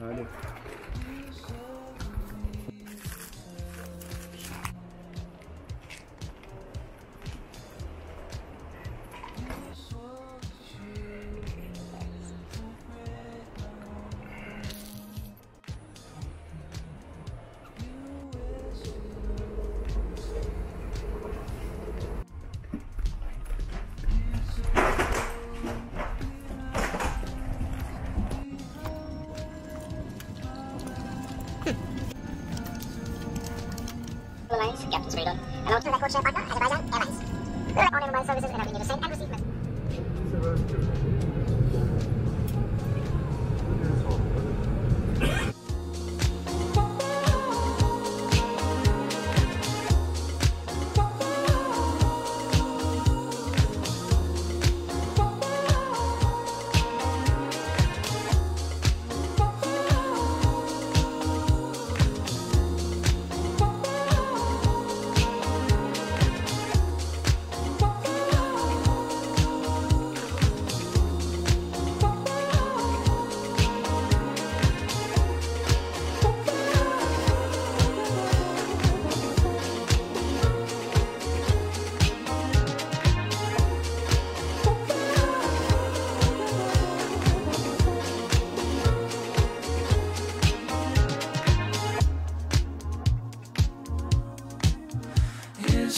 Valeu. Airlines, Captain's radar. Hello, to the co-chair partner, Azerbaijan Airlines. We are on mobile services and have been used to send and receive messages.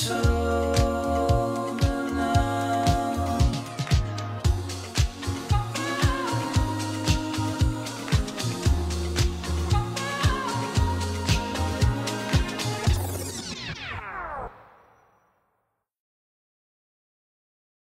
to